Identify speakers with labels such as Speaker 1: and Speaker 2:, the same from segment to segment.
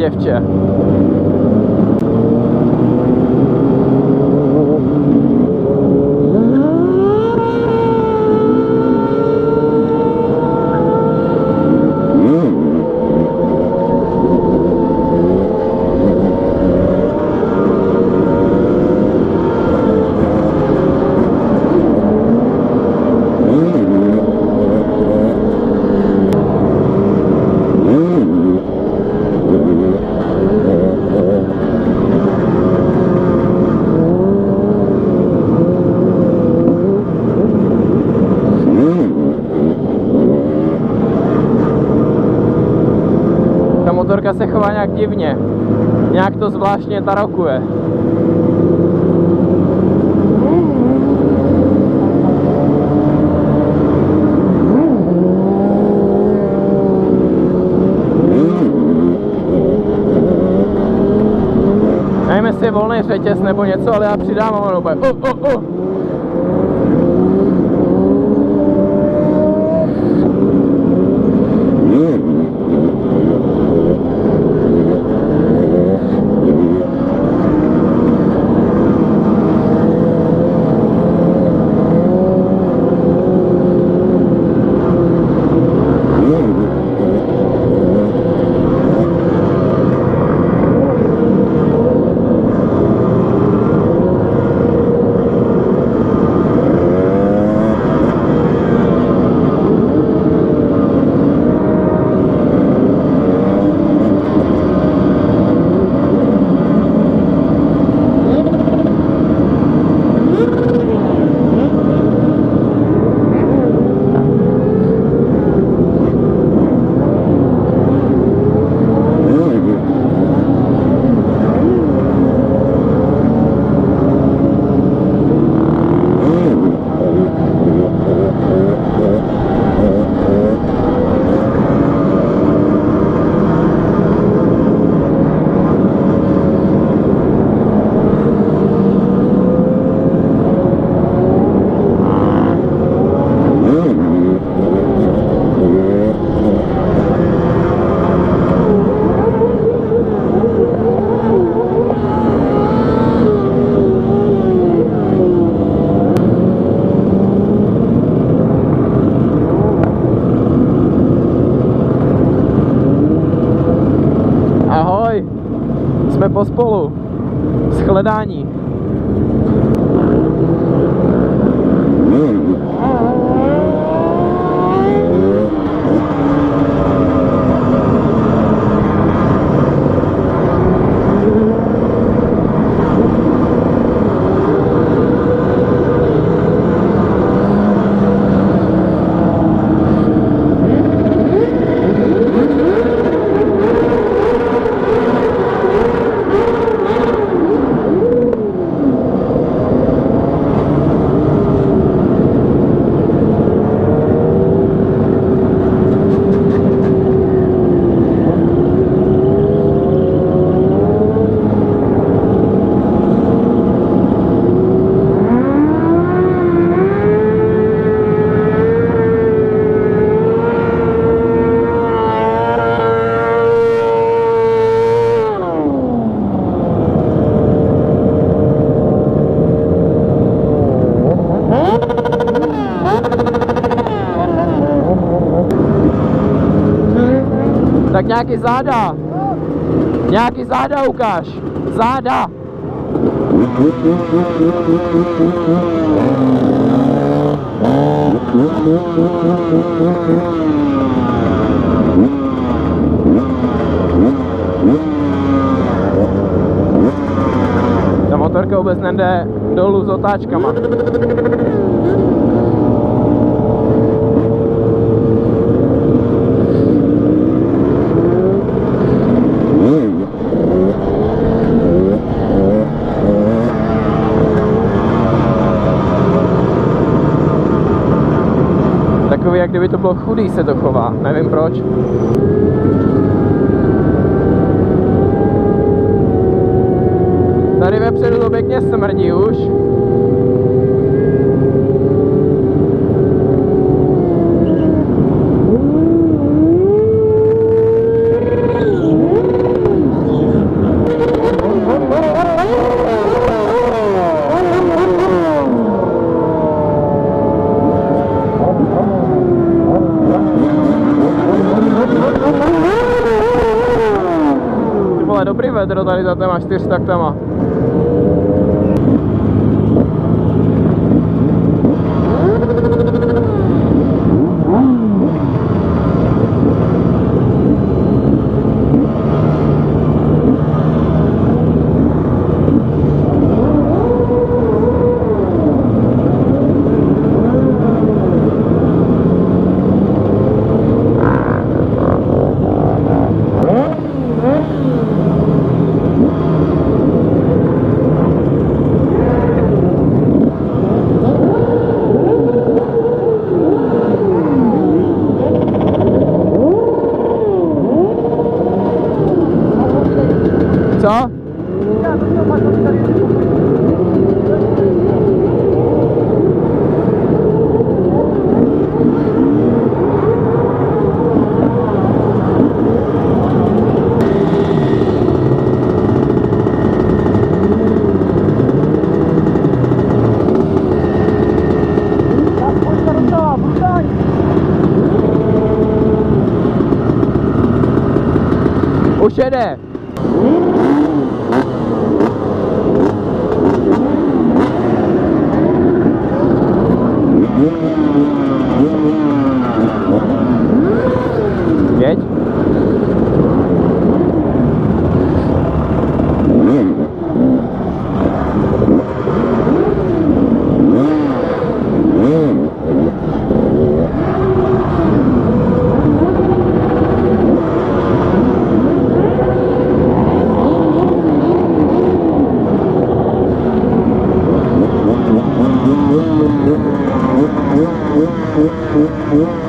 Speaker 1: Tak ukaž se, děvče. Ta motorka se chová nějak divně. Nějak to zvláštně tarokuje. Nevím, jestli je volný řetěz nebo něco, ale já přidám ono uh, uh, uh. Pospolu. Shledání. Tak nějaký záda. Nějaký záda ukáž. Záda. Ta motorka vůbec nejde dolů s otáčkama. To bylo chudý, se to chová. Nevím proč. Tady vepředu to pěkně smrdí už. Vedro tady za těma čtyřtaktama. Co? Už jede. Jeď.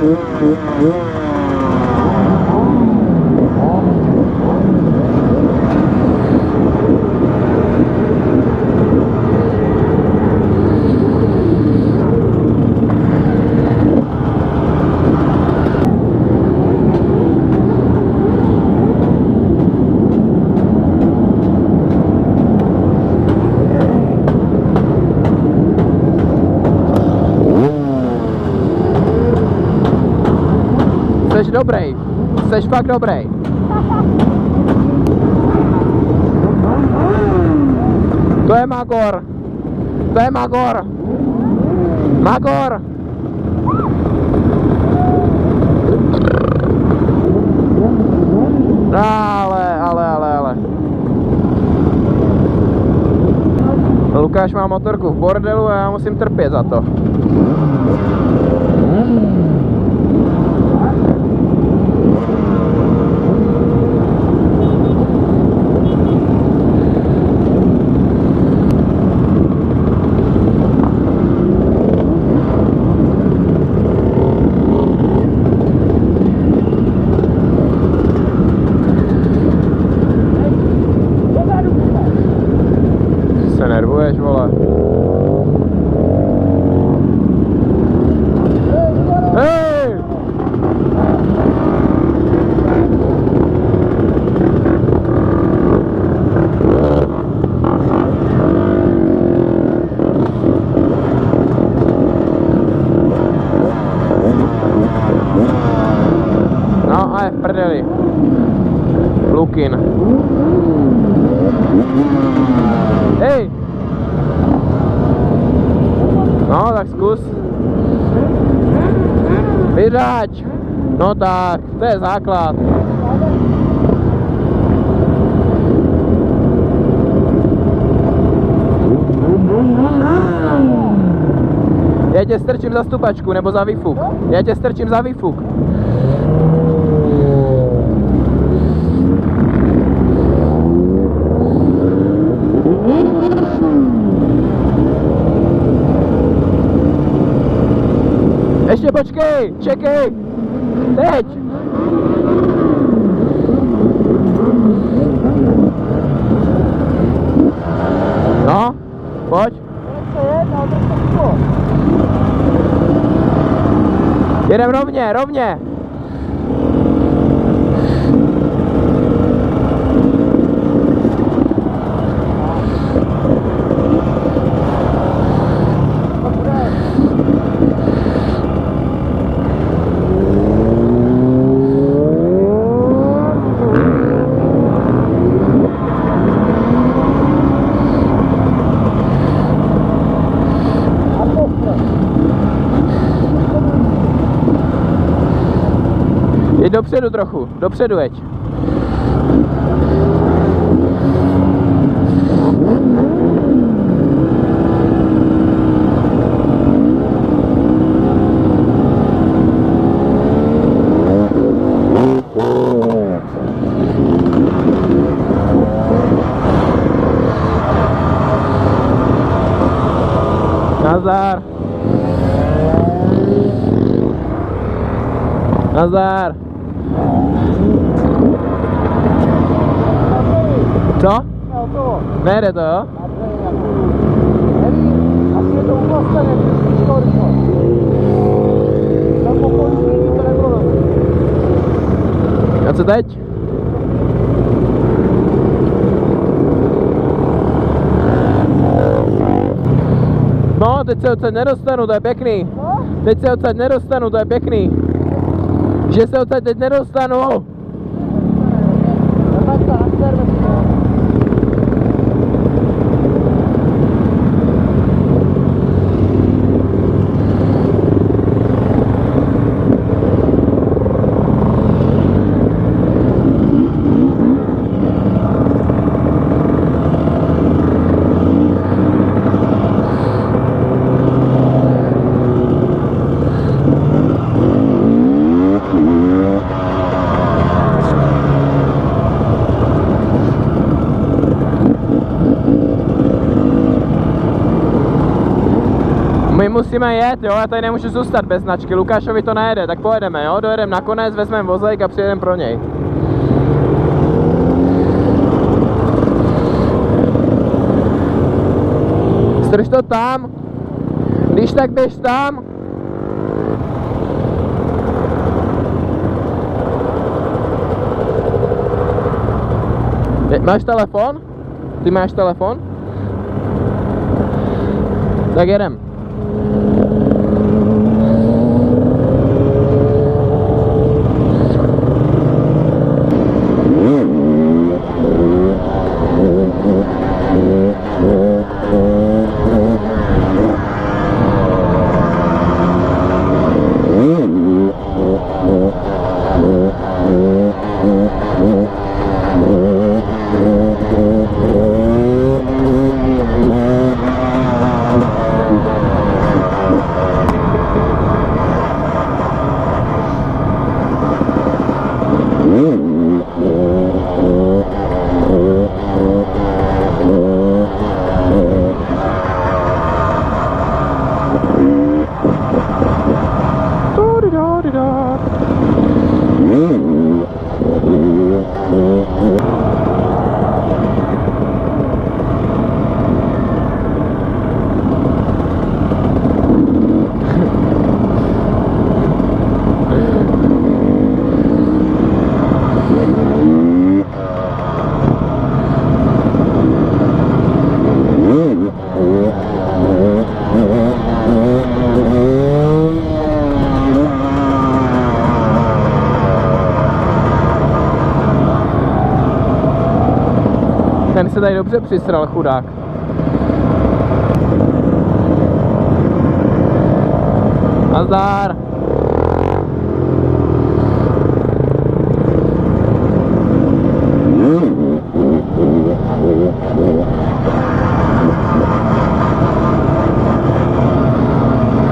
Speaker 1: Seš dobrý. Seš fakt dobrý. To je Magor. To je Magor. Magor. Ale, ale, ale, ale. Lukáš má motorku v bordelu a já musím trpět za to. Se nervuješ, vole? Hej! No a je v prdeli. Lukin. Hej! No, tak zkus. Vyřaď! No tak, to je základ. Já tě strčím za stupačku nebo za výfuk. Já tě strčím za výfuk. Ještě počkej, čekej. Teď. No, pojď. Jedem rovně, rovně. Dopředu trochu, dopředu jeď. Nazdar. Nazdar. Co? Nejde to, jo?
Speaker 2: Asi je to uplastené, když to.
Speaker 1: A co teď? No, teď se odsaď nedostanu, to je pěkný. Teď se odsaď nedostanu, to je pěkný. Že se odsaď teď nedostanu. Musíme jet, jo, já tady nemůžu zůstat bez značky, Lukášovi to nejede, tak pojedeme, jo, dojedeme nakonec, vezmeme vozejk a přijedeme pro něj. Strž to tam, když tak běž tam. Máš telefon? Ty máš telefon? Tak jedem. Se tady dobře přisral, chudák. Nazdar.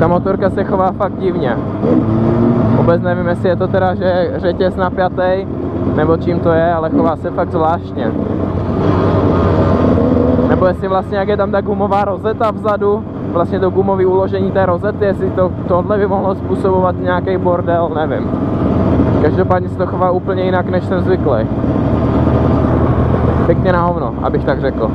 Speaker 1: Ta motorka se chová fakt divně. Vůbec nevím, jestli je to teda, že řetěz napjatý, nebo čím to je, ale chová se fakt zvláštně. Nebo jestli vlastně, jak je tam ta gumová rozeta vzadu, vlastně to gumové uložení té rozety, jestli to, tohle by mohlo způsobovat nějaký bordel, nevím. Každopádně se to chová úplně jinak, než jsem zvyklý. Pěkně na hovno, abych tak řekl.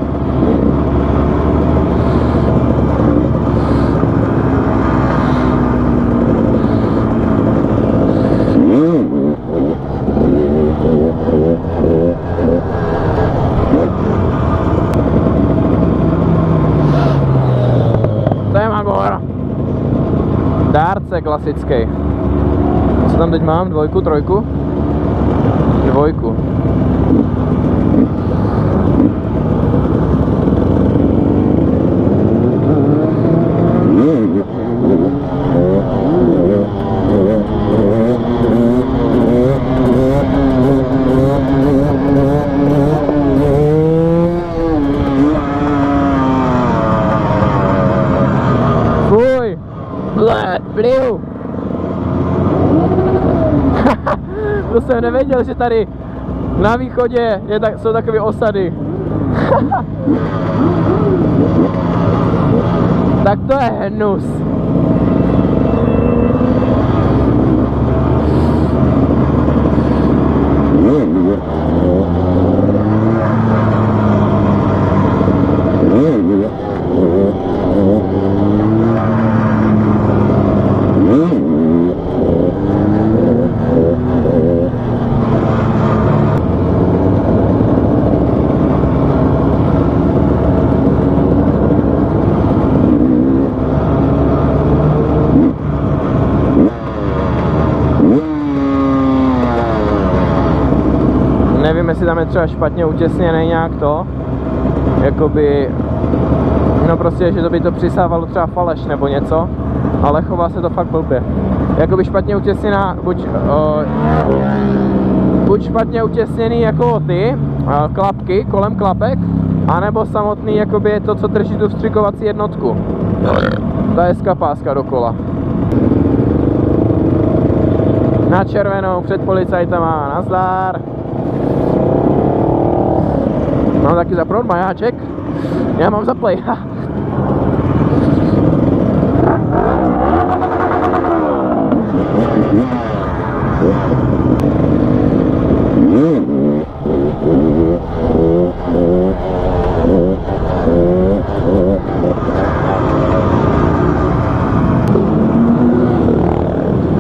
Speaker 1: To je Magor. Dárce klasický. Co tam teď mám? Dvojku, trojku? Dvojku. Jsem nevěděl, že tady na východě je tak, jsou takové osady. tak to je hnus. Nevím, jestli tam je třeba špatně utěsněný nějak to, jakoby, no prostě, že to by to přisávalo třeba faleš nebo něco, ale chová se to fakt blbě. Jakoby špatně utěsněná, buď, o, buď špatně utěsněný jako ty o, klapky kolem klapek, anebo samotný jakoby to, co drží tu vstřikovací jednotku. Ta je skapáska dokola. Na červenou před policajtama, nazdar. Mám taky zapnout majáček? Já mám zaplay.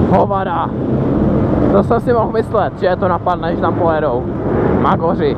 Speaker 1: Hovada. To jsem si mohl myslet, že je to napadne, když tam pojedou. Magoři.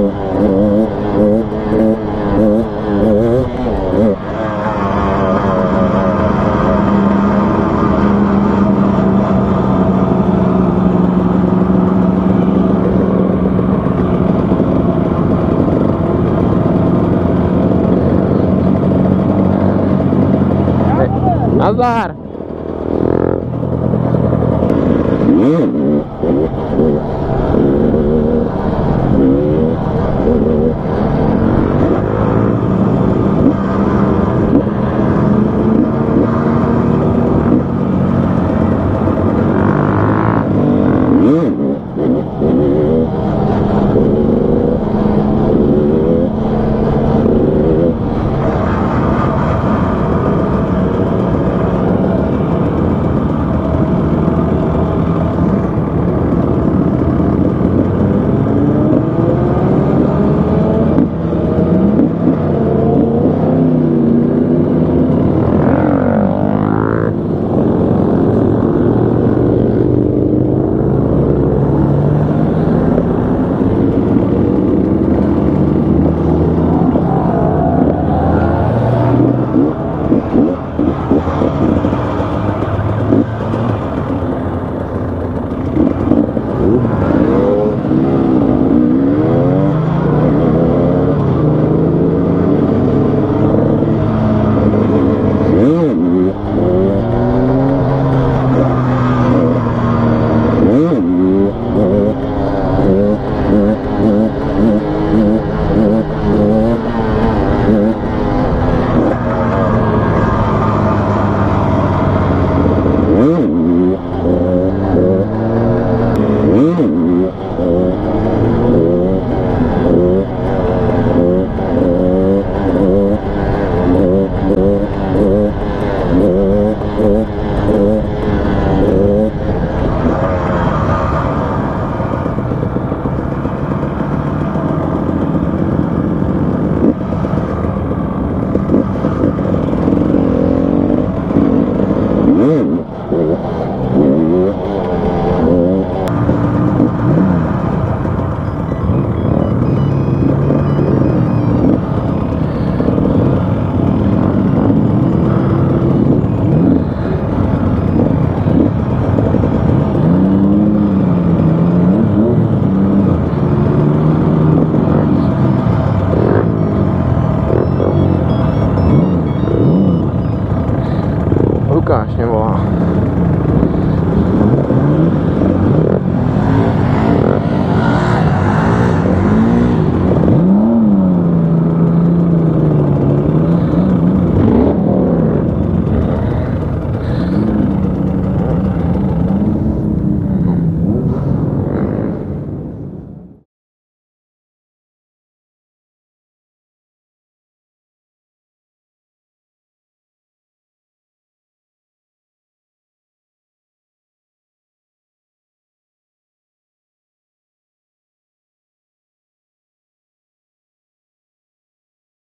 Speaker 3: Łukasz nie woła.